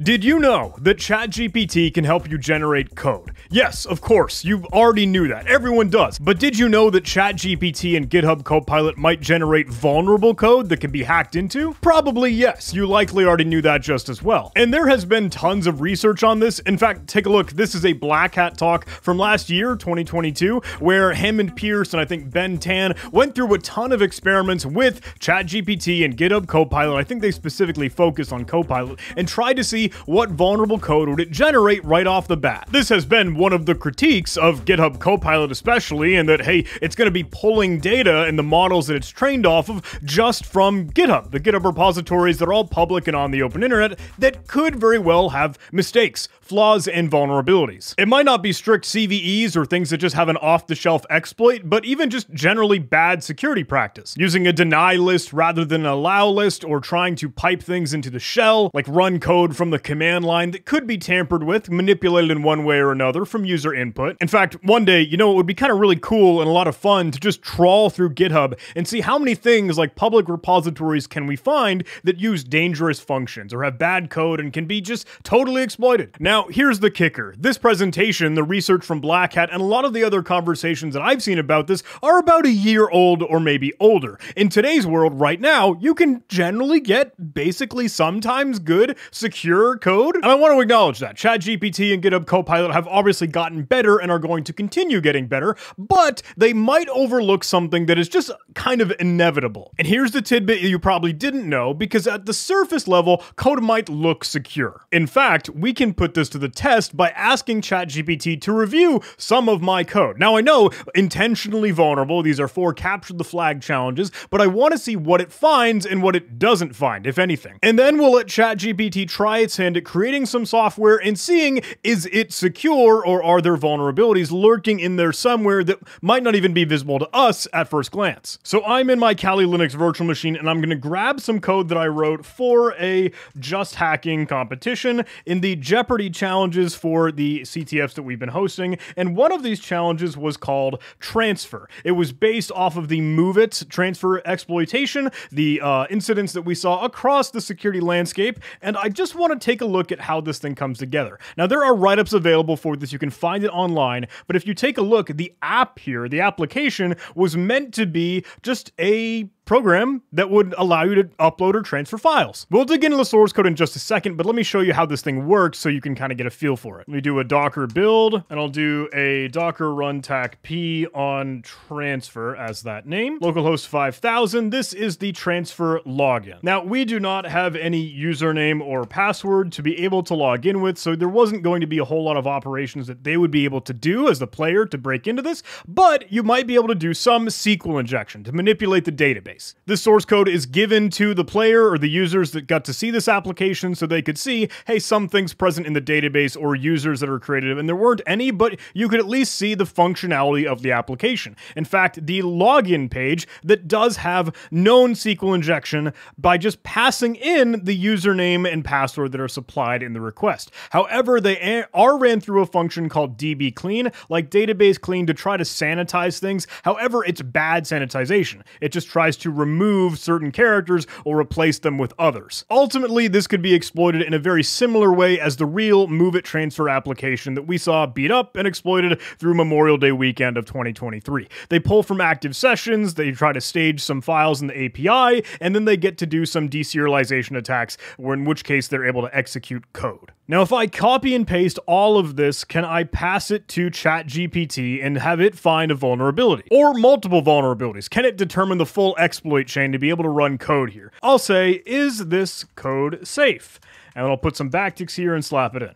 Did you know that ChatGPT can help you generate code? Yes, of course, you already knew that. Everyone does. But did you know that ChatGPT and GitHub Copilot might generate vulnerable code that can be hacked into? Probably yes. You likely already knew that just as well. And there has been tons of research on this. In fact, take a look. This is a Black Hat talk from last year, 2022, where Hammond Pearce and I think Ben Tan went through a ton of experiments with ChatGPT and GitHub Copilot. I think they specifically focused on Copilot and tried to see what vulnerable code would it generate right off the bat. This has been one of the critiques of GitHub Copilot especially, and that, hey, it's going to be pulling data and the models that it's trained off of just from GitHub, the GitHub repositories that are all public and on the open internet that could very well have mistakes, flaws, and vulnerabilities. It might not be strict CVEs or things that just have an off-the-shelf exploit, but even just generally bad security practice. Using a deny list rather than an allow list, or trying to pipe things into the shell, like run code from the the command line that could be tampered with, manipulated in one way or another from user input. In fact, one day, you know, it would be kind of really cool and a lot of fun to just trawl through GitHub and see how many things like public repositories can we find that use dangerous functions or have bad code and can be just totally exploited. Now, here's the kicker. This presentation, the research from Black Hat, and a lot of the other conversations that I've seen about this are about a year old or maybe older. In today's world, right now, you can generally get basically sometimes good, secure code. And I want to acknowledge that. ChatGPT and GitHub Copilot have obviously gotten better and are going to continue getting better, but they might overlook something that is just kind of inevitable. And here's the tidbit you probably didn't know, because at the surface level, code might look secure. In fact, we can put this to the test by asking ChatGPT to review some of my code. Now I know, intentionally vulnerable, these are four capture the flag challenges, but I want to see what it finds and what it doesn't find, if anything. And then we'll let ChatGPT try its at creating some software and seeing is it secure or are there vulnerabilities lurking in there somewhere that might not even be visible to us at first glance. So I'm in my Kali Linux virtual machine and I'm going to grab some code that I wrote for a just hacking competition in the Jeopardy challenges for the CTFs that we've been hosting. And one of these challenges was called Transfer. It was based off of the MOVEit transfer exploitation, the uh, incidents that we saw across the security landscape. And I just want to take a look at how this thing comes together. Now, there are write ups available for this. You can find it online. But if you take a look, the app here, the application, was meant to be just a program that would allow you to upload or transfer files. We'll dig into the source code in just a second, but let me show you how this thing works so you can kind of get a feel for it. Let me do a docker build, and I'll do a docker run tac p on transfer as that name. Localhost 5000, this is the transfer login. Now, we do not have any username or password to be able to log in with, so there wasn't going to be a whole lot of operations that they would be able to do as the player to break into this, but you might be able to do some SQL injection to manipulate the database This source code is given to the player or the users that got to see this application so they could see, hey, some things present in the database or users that are created, and there weren't any, but you could at least see the functionality of the application. In fact, the login page that does have known SQL injection by just passing in the username and password that are supplied in the request. However, they are ran through a function called db clean, like database clean, to try to sanitize things. However, it's bad sanitization. It just tries to to remove certain characters or replace them with others. Ultimately, this could be exploited in a very similar way as the real MOVEit transfer application that we saw beat up and exploited through Memorial Day weekend of 2023. They pull from active sessions, they try to stage some files in the API, and then they get to do some deserialization attacks, or in which case they're able to execute code. Now, if I copy and paste all of this, can I pass it to ChatGPT and have it find a vulnerability? Or multiple vulnerabilities? Can it determine the full exploit chain to be able to run code here? I'll say, is this code safe? And I'll put some backticks here and slap it in.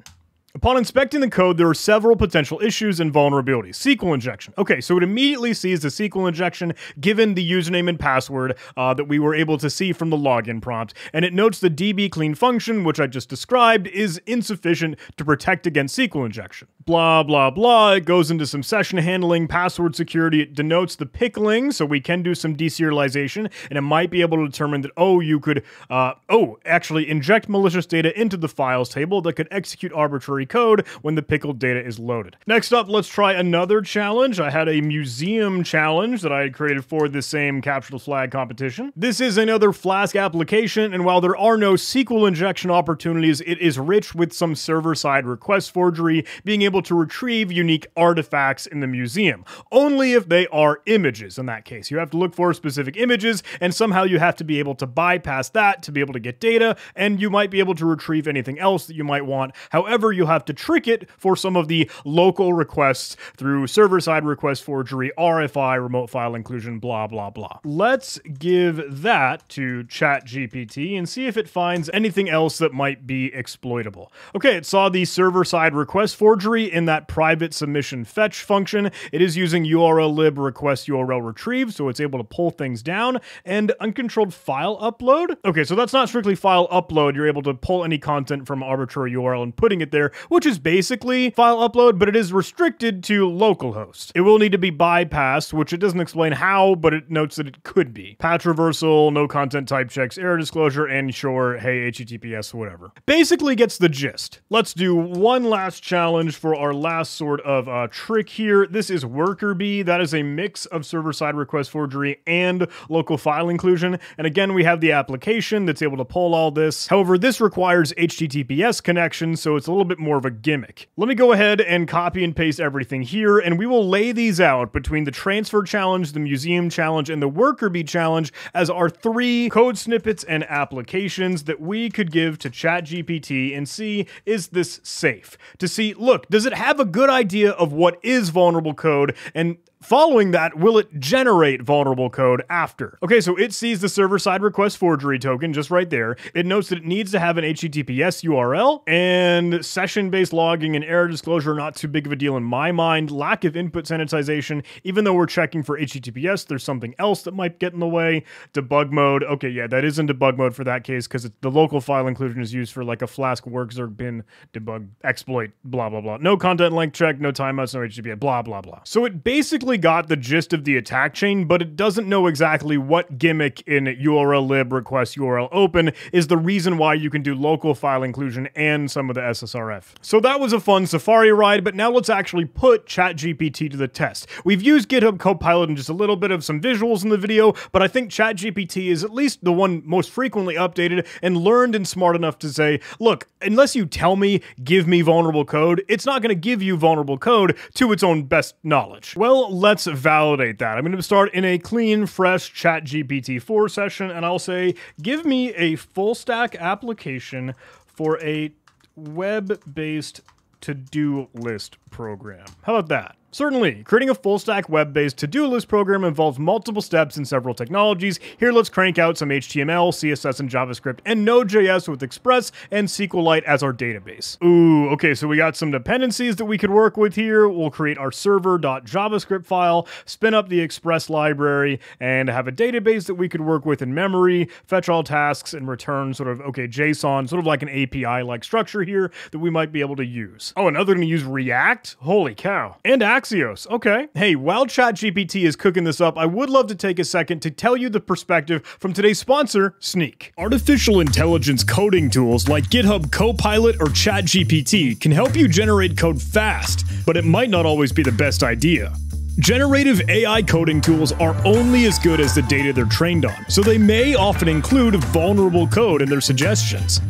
Upon inspecting the code, there are several potential issues and vulnerabilities. SQL injection. Okay, so it immediately sees the SQL injection given the username and password uh, that we were able to see from the login prompt, and it notes the db clean function, which I just described, is insufficient to protect against SQL injection. Blah, blah, blah. It goes into some session handling, password security. It denotes the pickling, so we can do some deserialization, and it might be able to determine that, oh, you could, uh, oh, actually inject malicious data into the files table that could execute arbitrary code when the pickled data is loaded. Next up, let's try another challenge. I had a museum challenge that I had created for the same capture the flag competition. This is another Flask application, and while there are no SQL injection opportunities, it is rich with some server-side request forgery, being able to retrieve unique artifacts in the museum. Only if they are images in that case. You have to look for specific images, and somehow you have to be able to bypass that to be able to get data, and you might be able to retrieve anything else that you might want. However, you'll have to trick it for some of the local requests through server-side request forgery, RFI, remote file inclusion, blah, blah, blah. Let's give that to ChatGPT and see if it finds anything else that might be exploitable. Okay, it saw the server-side request forgery in that private submission fetch function. It is using URL lib request URL retrieve, so it's able to pull things down, and uncontrolled file upload. Okay, so that's not strictly file upload. You're able to pull any content from arbitrary URL and putting it there, which is basically file upload, but it is restricted to localhost. It will need to be bypassed, which it doesn't explain how, but it notes that it could be. Path traversal, no content type checks, error disclosure, and sure, hey, HTTPS, whatever. Basically gets the gist. Let's do one last challenge for our last sort of uh, trick here. This is worker bee. That is a mix of server-side request forgery and local file inclusion. And again, we have the application that's able to pull all this. However, this requires HTTPS connection, so it's a little bit more of a gimmick. Let me go ahead and copy and paste everything here, and we will lay these out between the transfer challenge, the museum challenge, and the worker bee challenge as our three code snippets and applications that we could give to ChatGPT and see is this safe? To see, look, does it have a good idea of what is vulnerable code? And Following that, will it generate vulnerable code after? Okay, so it sees the server-side request forgery token just right there. It notes that it needs to have an HTTPS URL, and session-based logging and error disclosure are not too big of a deal in my mind. Lack of input sanitization, even though we're checking for HTTPS, there's something else that might get in the way. Debug mode, okay, yeah, that is in debug mode for that case because the local file inclusion is used for like a Flask Werkzeug bin debug exploit, blah, blah, blah. No content length check, no timeouts, no HTTPS, blah, blah, blah. So it basically got the gist of the attack chain, but it doesn't know exactly what gimmick in URL lib request URL open is the reason why you can do local file inclusion and some of the SSRF. So that was a fun Safari ride, but now let's actually put ChatGPT to the test. We've used GitHub Copilot and just a little bit of some visuals in the video, but I think ChatGPT is at least the one most frequently updated and learned and smart enough to say, look, unless you tell me, give me vulnerable code, it's not going to give you vulnerable code to its own best knowledge. Well, let's validate that. I'm going to start in a clean, fresh Chat GPT 4 session, and I'll say, give me a full stack application for a web-based to-do list program. How about that? Certainly, creating a full-stack web-based to-do list program involves multiple steps and several technologies. Here, let's crank out some HTML, CSS, and JavaScript, and Node.js with Express and SQLite as our database. Ooh, okay, so we got some dependencies that we could work with here. We'll create our server.javascript file, spin up the Express library, and have a database that we could work with in memory, fetch all tasks, and return sort of, okay, JSON, sort of like an API-like structure here that we might be able to use. Oh, and other than use React? Holy cow. And Axios. Okay. Hey, while ChatGPT is cooking this up, I would love to take a second to tell you the perspective from today's sponsor, Snyk. Artificial intelligence coding tools like GitHub Copilot or ChatGPT can help you generate code fast, but it might not always be the best idea. Generative AI coding tools are only as good as the data they're trained on, so they may often include vulnerable code in their suggestions.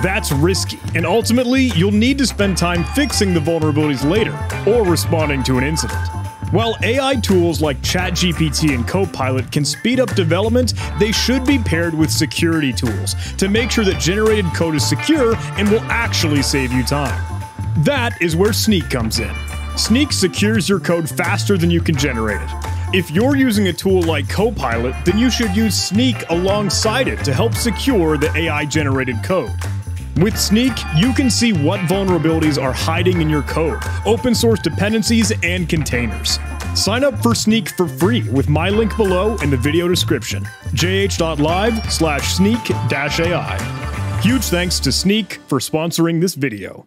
That's risky, and ultimately, you'll need to spend time fixing the vulnerabilities later, or responding to an incident. While AI tools like ChatGPT and Copilot can speed up development, they should be paired with security tools to make sure that generated code is secure and will actually save you time. That is where Snyk comes in. Snyk secures your code faster than you can generate it. If you're using a tool like Copilot, then you should use Snyk alongside it to help secure the AI generated code. With Snyk, you can see what vulnerabilities are hiding in your code, open source dependencies, and containers. Sign up for Snyk for free with my link below in the video description, jh.live slash snyk-ai. Huge thanks to Snyk for sponsoring this video.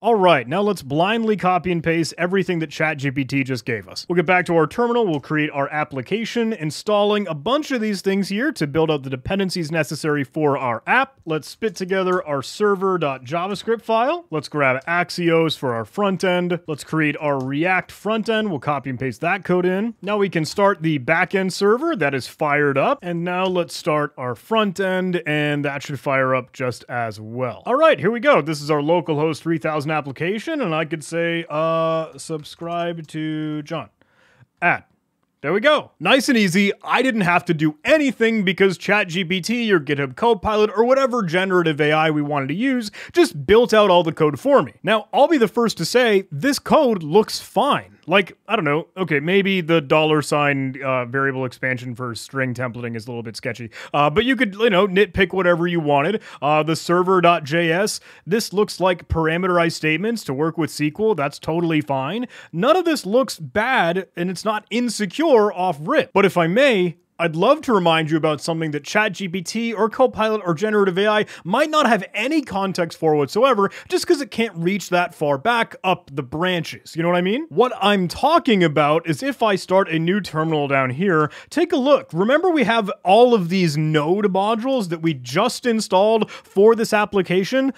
All right, now let's blindly copy and paste everything that ChatGPT just gave us. We'll get back to our terminal, we'll create our application, installing a bunch of these things here to build out the dependencies necessary for our app. Let's spit together our server.javascript file. Let's grab Axios for our front end. Let's create our React front end. We'll copy and paste that code in. Now we can start the backend server that is fired up. And now let's start our front end and that should fire up just as well. All right, here we go. This is our localhost 3000 an application and I could say, uh, subscribe to John. Add. There we go. Nice and easy. I didn't have to do anything because ChatGPT or GitHub Copilot or whatever generative AI we wanted to use just built out all the code for me. Now, I'll be the first to say this code looks fine. Like, I don't know, okay, maybe the dollar sign uh, variable expansion for string templating is a little bit sketchy, uh, but you could, you know, nitpick whatever you wanted. Uh, the server.js, this looks like parameterized statements to work with SQL. That's totally fine. None of this looks bad, and it's not insecure off rip. But if I may, I'd love to remind you about something that ChatGPT or Copilot or generative AI might not have any context for whatsoever, just because it can't reach that far back up the branches. You know what I mean? What I'm talking about is if I start a new terminal down here, take a look. Remember we have all of these node modules that we just installed for this application?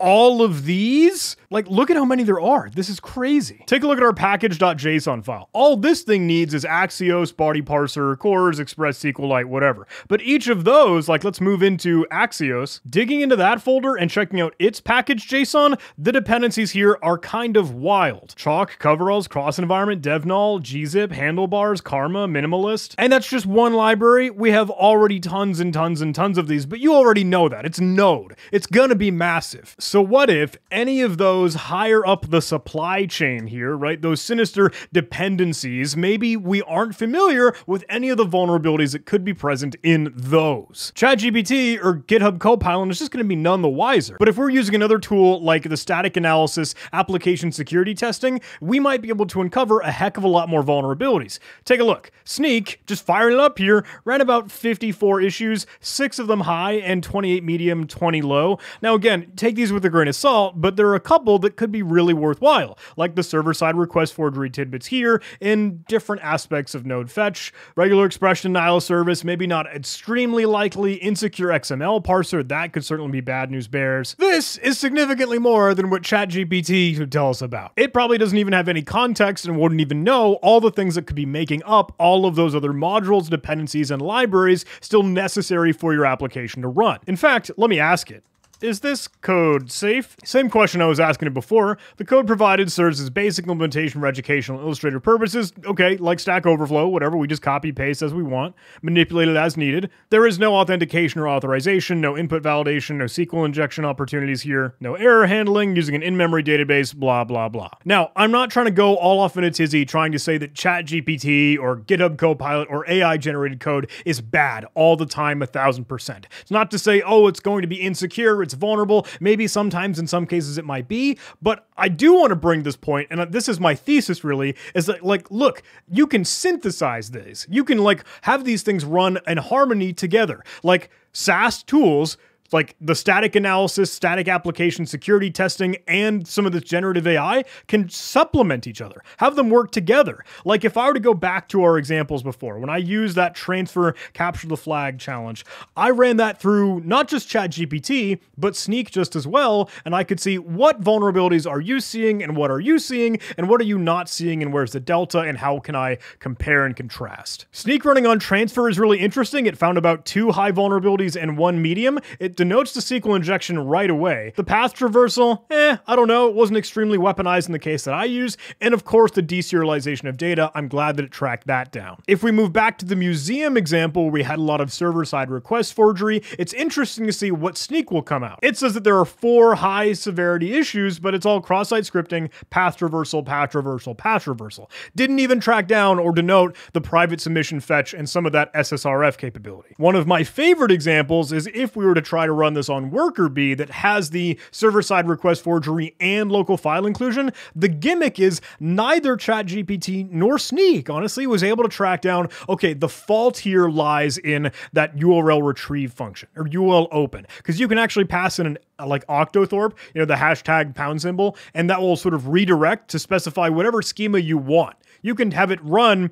All of these? Like, look at how many there are. This is crazy. Take a look at our package.json file. All this thing needs is Axios, body parser, CORS, Express SQLite, whatever. But each of those, like let's move into Axios, digging into that folder and checking out its package.json, the dependencies here are kind of wild. Chalk, coveralls, cross environment, devnull, gzip, handlebars, karma, minimalist. And that's just one library. We have already tons and tons and tons of these, but you already know that. It's Node. It's gonna be massive. So what if any of those higher up the supply chain here, right, those sinister dependencies, maybe we aren't familiar with any of the vulnerabilities that could be present in those? ChatGPT or GitHub Copilot is just going to be none the wiser. But if we're using another tool like the static analysis application security testing, we might be able to uncover a heck of a lot more vulnerabilities. Take a look. Snyk, just firing it up here, ran about 54 issues, six of them high and 28 medium, 20 low. Now again, take these with with a grain of salt, but there are a couple that could be really worthwhile, like the server-side request forgery tidbits here in different aspects of Node Fetch, regular expression denial service, maybe not extremely likely, insecure XML parser, that could certainly be bad news bears. This is significantly more than what ChatGPT could tell us about. It probably doesn't even have any context and wouldn't even know all the things that could be making up all of those other modules, dependencies, and libraries still necessary for your application to run. In fact, let me ask it. Is this code safe? Same question I was asking it before. The code provided serves as basic implementation for educational and illustrative purposes. Okay, like Stack Overflow, whatever, we just copy paste as we want, manipulate it as needed. There is no authentication or authorization, no input validation, no SQL injection opportunities here, no error handling, using an in-memory database, blah, blah, blah. Now, I'm not trying to go all off in a tizzy trying to say that ChatGPT or GitHub Copilot or AI-generated code is bad all the time, a thousand percent. It's not to say, oh, it's going to be insecure, it's vulnerable. Maybe sometimes in some cases it might be, but I do want to bring this point, and uh, this is my thesis really, is that like, look, you can synthesize these. You can like have these things run in harmony together. Like SAST tools like the static analysis, static application security testing, and some of this generative AI can supplement each other, have them work together. Like if I were to go back to our examples before, when I used that transfer capture the flag challenge, I ran that through not just ChatGPT, but Snyk just as well, and I could see what vulnerabilities are you seeing and what are you seeing and what are you not seeing and where's the delta and how can I compare and contrast. Snyk running on transfer is really interesting. It found about two high vulnerabilities and one medium. It denotes the SQL injection right away. The path traversal, eh, I don't know, it wasn't extremely weaponized in the case that I use, and of course the deserialization of data, I'm glad that it tracked that down. If we move back to the museum example where we had a lot of server-side request forgery, it's interesting to see what Snyk will come out. It says that there are four high severity issues, but it's all cross-site scripting, path traversal, path traversal, path traversal. Didn't even track down or denote the private submission fetch and some of that SSRF capability. One of my favorite examples is if we were to try to run this on worker bee that has the server-side request forgery and local file inclusion, the gimmick is neither ChatGPT nor Snyk, honestly, was able to track down, okay, the fault here lies in that URL retrieve function or URL open, because you can actually pass in an uh, like Octothorpe, you know, the hashtag pound symbol, and that will sort of redirect to specify whatever schema you want. You can have it run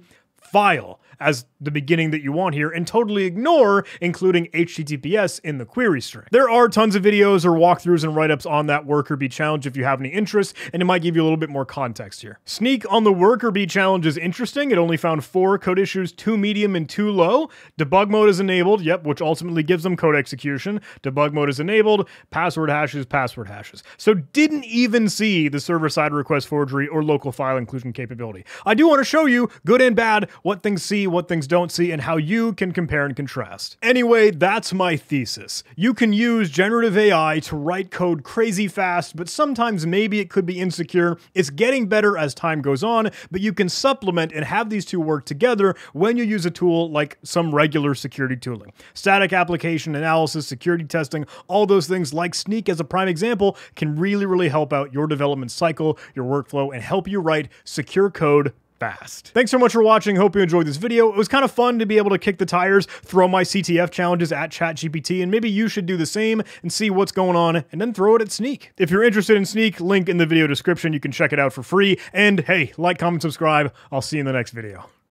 file as the beginning that you want here and totally ignore including HTTPS in the query string. There are tons of videos or walkthroughs and write-ups on that worker bee challenge if you have any interest, and it might give you a little bit more context here. Snyk on the worker bee challenge is interesting. It only found four code issues, two medium and two low. Debug mode is enabled, yep, which ultimately gives them code execution. Debug mode is enabled, password hashes, password hashes. So didn't even see the server-side request forgery or local file inclusion capability. I do want to show you, good and bad, what things see, what things don't see, and how you can compare and contrast. Anyway, that's my thesis. You can use generative AI to write code crazy fast, but sometimes maybe it could be insecure. It's getting better as time goes on, but you can supplement and have these two work together when you use a tool like some regular security tooling. Static application analysis, security testing, all those things like Snyk as a prime example can really, really help out your development cycle, your workflow, and help you write secure code fast. Thanks so much for watching. Hope you enjoyed this video. It was kind of fun to be able to kick the tires, throw my CTF challenges at ChatGPT, and maybe you should do the same and see what's going on and then throw it at Snyk. If you're interested in Snyk, link in the video description. You can check it out for free. And hey, like, comment, subscribe. I'll see you in the next video.